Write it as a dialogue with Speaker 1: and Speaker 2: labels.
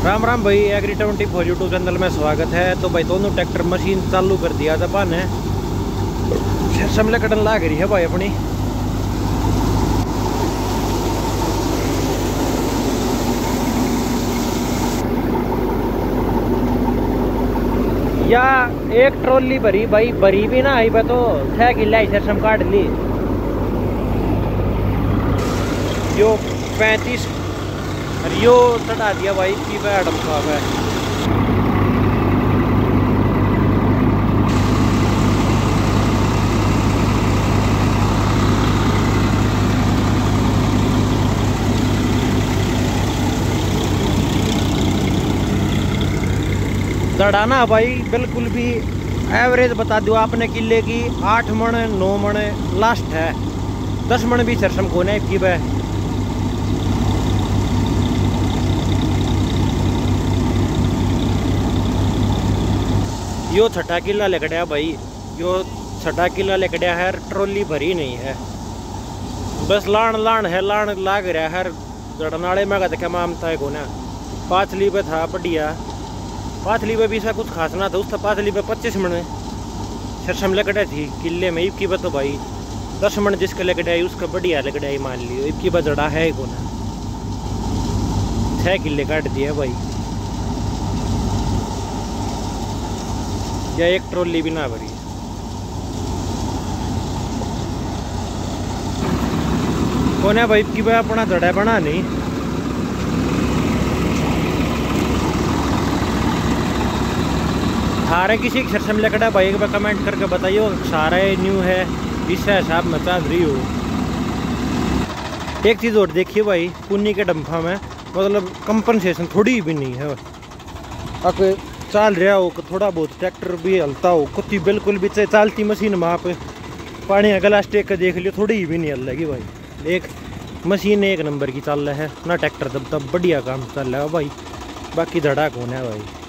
Speaker 1: राम राम भाई agri twenty four YouTube channel में स्वागत है। तो भाई, दोनों ट्रैक्टर मशीन चालू कर दिया था ने समले कटन लाग रही है भाई अपनी। या एक ट्रॉली भरी भाई, भरी भी ना आई तो छह किला सरसम काट ली। जो पैंतीस यो चढ़ा दिया भाई की बैड है चढ़ाना भाई बिल्कुल भी एवरेज बता दो आपने किले की आठ मण नौ मण लास्ट है दस मण भी सरसम को नहीं की वह यो छठा किला लिखड़ा भाई। यो छठा किला लिखड़ा है, ट्रोली भरी नहीं है। बस लाण लाण है, लाण लाग रहा है। जड़नाड़े में देखा मामता को ना पाथली पे था बढ़िया पाथली पे भी इसका कुछ खास ना था, उस पाथली पे पच्चीस मन सरसम लकड़ा थी, किले में इबकी तो भाई दस मन जिसका लकड़ा उसका बढ़िया लकड़ा मान लियो। इबकी बजड़ा है को ना छः किले काट दिया भाई। या एक ट्रॉली भी ना भरी। कौन भाई, की भाई अपना धड़ा बना नहीं सारे किसी सरसम लकड़ा भाई, एक कमेंट करके बताइए सारा न्यू है, इस हिसाब में चाल रही हो। एक चीज़ और देखिए भाई, पुन्नी के डंफा में मतलब कंपनसेशन थोड़ी भी नहीं है। चाल रहा हो थोड़ा बहुत ट्रैक्टर भी हलता हो, कुत्ती बिल्कुल भी चालती मशीन में आप पानी अगला स्टेक का देख लियो, थोड़ी भी नहीं हल भाई। एक मशीन एक नंबर की चल रहा है, ना ट्रैक्टर, तब बढ़िया काम चल रहा है भाई। बाकी धड़ा कौन है भाई।